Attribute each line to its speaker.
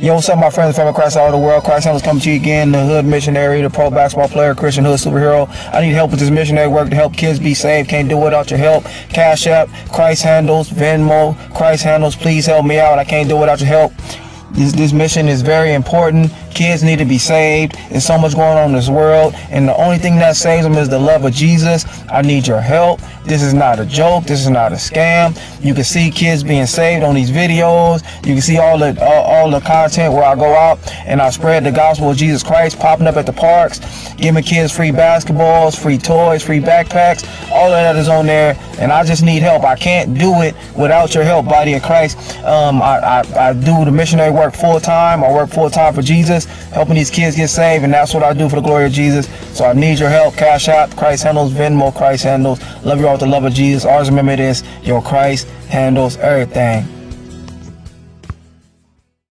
Speaker 1: Yo, what's up, my friends family Christ all the world? Christ Handles coming to you again, the hood missionary, the pro basketball player, Christian hood superhero. I need help with this missionary work to help kids be saved. Can't do it without your help. Cash App, Christ Handles, Venmo, Christ Handles. Please help me out. I can't do it without your help. This, this mission is very important. Kids need to be saved. There's so much going on in this world, and the only thing that saves them is the love of Jesus. I need your help. This is not a joke. This is not a scam. You can see kids being saved on these videos. You can see all the all, all the content where I go out and I spread the gospel of Jesus Christ, popping up at the parks, giving kids free basketballs, free toys, free backpacks. All of that is on there, and I just need help. I can't do it without your help, body of Christ. Um, I, I, I do the missionary work full time. I work full time for Jesus, helping these kids get saved, and that's what I do for the glory of Jesus. So I need your help. Cash App, Christ handles, Venmo, Christ handles. Love you all with the love of Jesus. Always remember this: Your Christ handles everything.